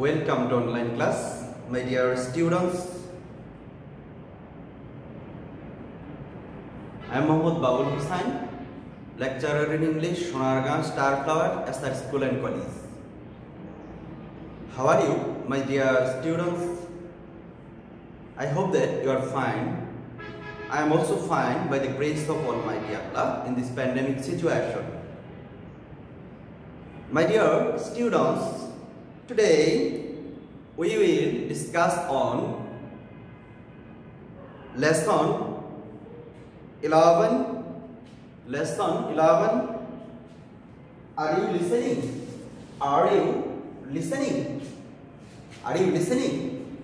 Welcome to online class, my dear students. I am Mohammad Babul Hossain, lecturer in English, Sonargaon Star Flower, SR School and College. How are you, my dear students? I hope that you are fine. I am also fine by the grace of Almighty Allah in this pandemic situation. My dear students, today we will discuss on lesson 11 lesson 11 are you listening? Are you listening? Are you listening?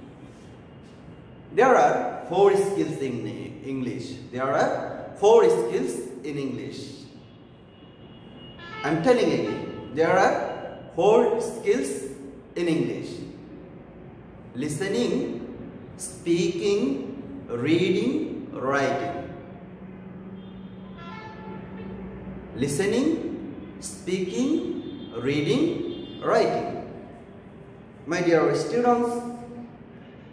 There are four skills in english. There are four skills in english. I'm telling again there are four skills in english listening speaking reading writing listening, speaking, reading, writing. My dear students,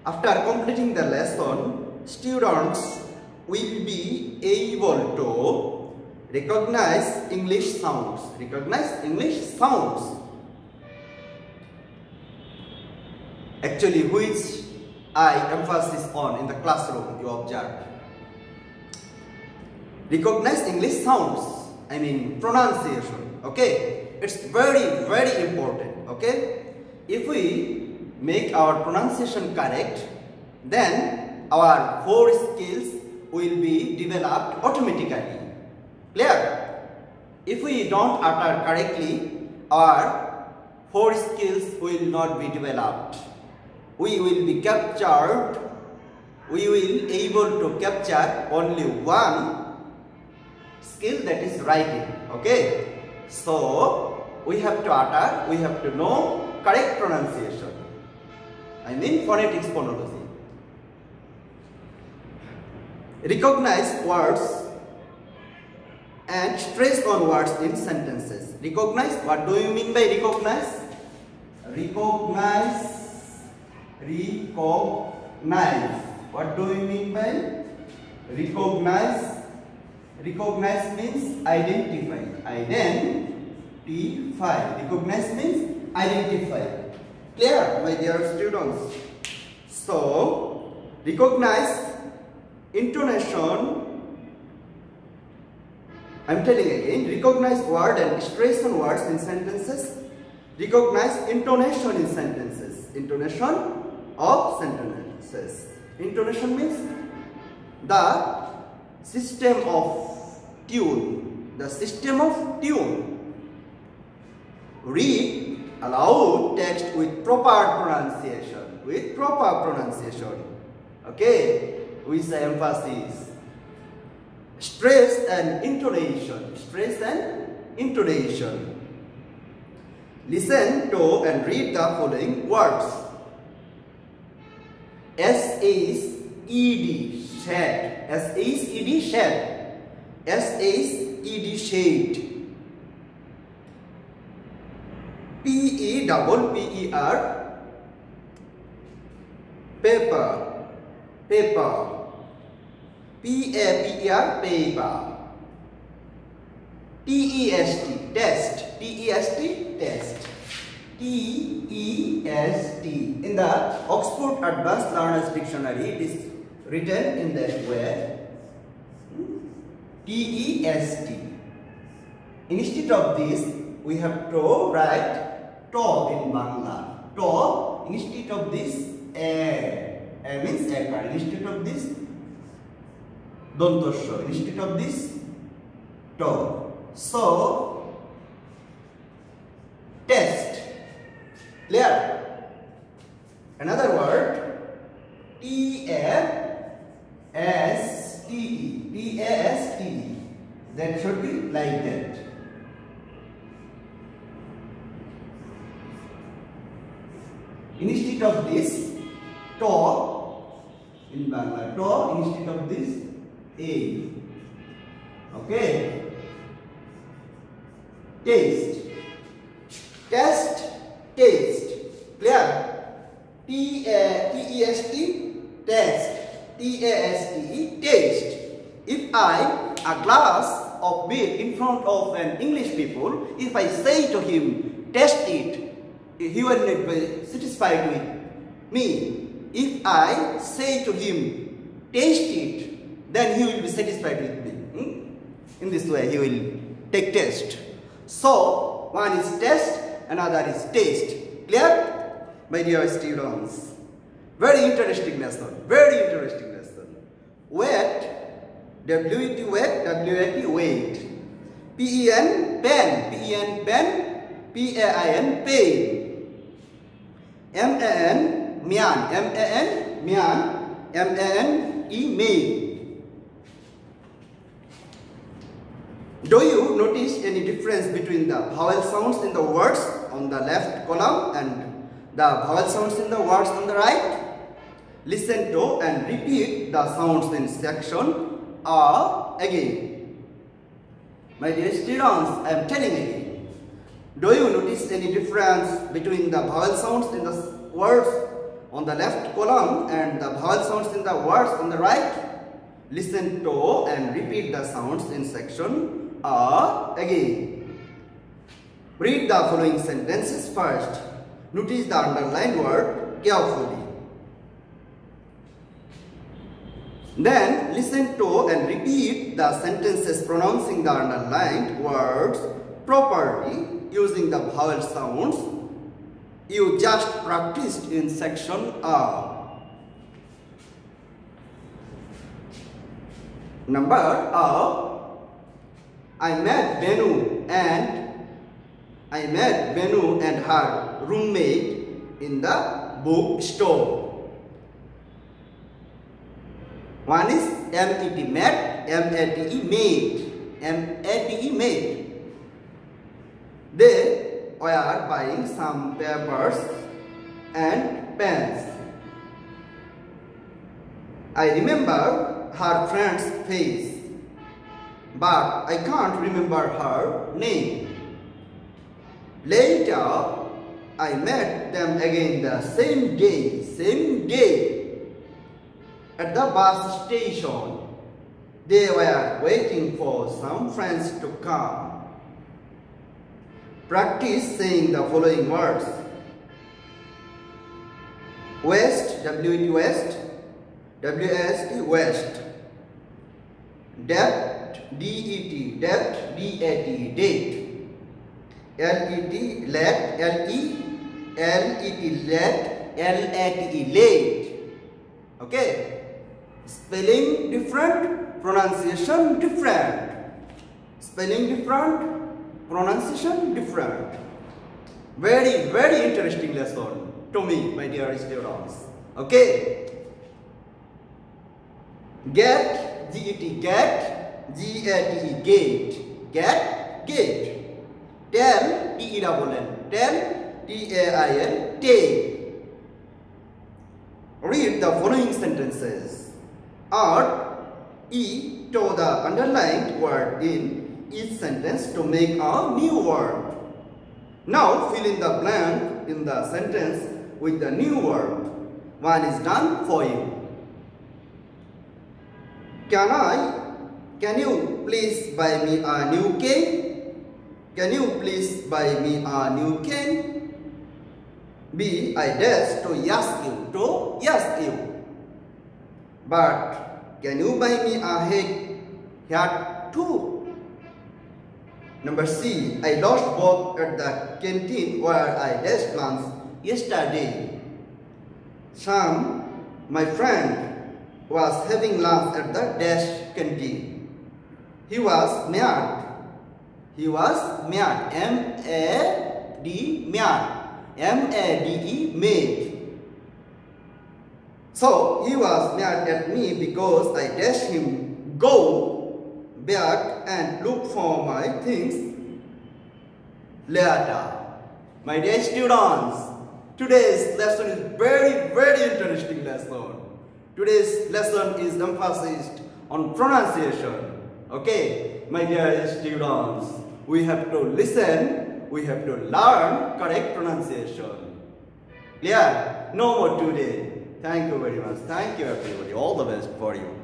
after completing the lesson, students will be able to recognize English sounds. Recognize English sounds. Actually, which I emphasis on in the classroom, you observe. Recognize English sounds I mean pronunciation okay? It's very very important okay? If we make our pronunciation correct then our four skills will be developed automatically. Clear? If we don't utter correctly our four skills will not be developed we will be captured. We will able to capture only one skill that is writing okay? So we have to utter we have to know correct pronunciation. I mean phonetics phonology. Recognize words and stress on words in sentences. Recognize what do you mean by recognize? Recognize recognize what do you mean by recognize Recognize means identify. Identify. Recognize means identify. Clear, my dear students? So, recognize intonation. I'm telling again, recognize word and stress on words in sentences. Recognize intonation in sentences. Intonation of sentences. Intonation means the system of tune. The system of tune. Read aloud text with proper pronunciation. With proper pronunciation. Okay. With the emphasis. Stress and intonation. Stress and intonation. Listen to and read the following words. S is E D shed. S is E D shed. S is ED shade. P E double P E R paper paper P A P E R paper T E S T test T E S T test T E S T in the Oxford Advanced Learners Dictionary it is written in that way T-E-S-T. Instead of this, we have to write to in Bangla. To instead of this, a. A means a. card. Instead of this, dantosho. Instead of this, to. So, test. Clear? Another word, T-A-S T-E, T-A-S-T-E. That should be like that. Instead of this, to in Bangla, to instead of this, a. Okay. Taste. Test, taste. Clear? T A T E S T test T A S T E taste. If I a glass of beer in front of an English people, if I say to him, taste it, he will not be satisfied with me. If I say to him, taste it, then he will be satisfied with me. Hmm? In this way, he will take taste. So, one is test, another is taste. Clear? My dear students. Very interesting lesson. Very interesting lesson. Wait W-E-T weight, W-A-T weight. P-E-N pen, P-E-N pen, P-A-I-N pain. M-A-N mian, M-A-N mian, M-A-N-E main. Do you notice any difference between the vowel sounds in the words on the left column and the vowel sounds in the words on the right? Listen to and repeat the sounds in section or again. My dear students, I am telling again. Do you notice any difference between the vowel sounds in the words on the left column and the vowel sounds in the words on the right? Listen to and repeat the sounds in section or again. Read the following sentences first. Notice the underlined word carefully. Then listen to and repeat the sentences pronouncing the underlined words properly using the vowel sounds you just practiced in section A. Number A. I met Benu and I met Benu and her roommate in the bookstore. One is M-E-T, met, M-A-T-E, made, M-A-T-E, made. They were buying some papers and pens. I remember her friend's face, but I can't remember her name. Later, I met them again the same day, same day at the bus station. They were waiting for some friends to come. Practice saying the following words. West, W-E-T West, W-A-S-T West. Debt, D-E-T, debt, D-A-T, date. L-E-T, let, L-E, L-E-T, let, L-A-T-E, late. Okay. Spelling different, pronunciation different. Spelling different, pronunciation different. Very, very interesting lesson to me, my dear students. Okay. Get, G-E-T, get, G-A-T-E, gate. Get, gate. Tell, T-E-double-N, tell, T-A-I-L, take. Read the following sentences add E to the underlined word in each sentence to make a new word. Now fill in the blank in the sentence with the new word. One is done for you. Can I, can you please buy me a new cane? Can you please buy me a new cane? B. I dash to ask you, to ask you. But can you buy me a head hat too? Number C. I lost both at the canteen where I dashed lunch yesterday. Sam, my friend, was having lunch at the dash canteen. He was mad. He was mad. M-A-D, mad. M-A-D-E, made. So he was mad at me because I dashed him go back and look for my things later. My dear students, today's lesson is very very interesting lesson. Today's lesson is emphasized on pronunciation. Okay, my dear students, we have to listen, we have to learn correct pronunciation. Clear? No more today. Thank you very much. Thank you everybody. All the best for you.